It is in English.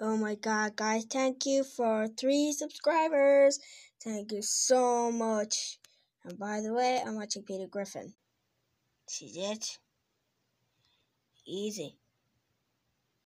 Oh my god, guys, thank you for three subscribers. Thank you so much. And by the way, I'm watching Peter Griffin. See it? Easy.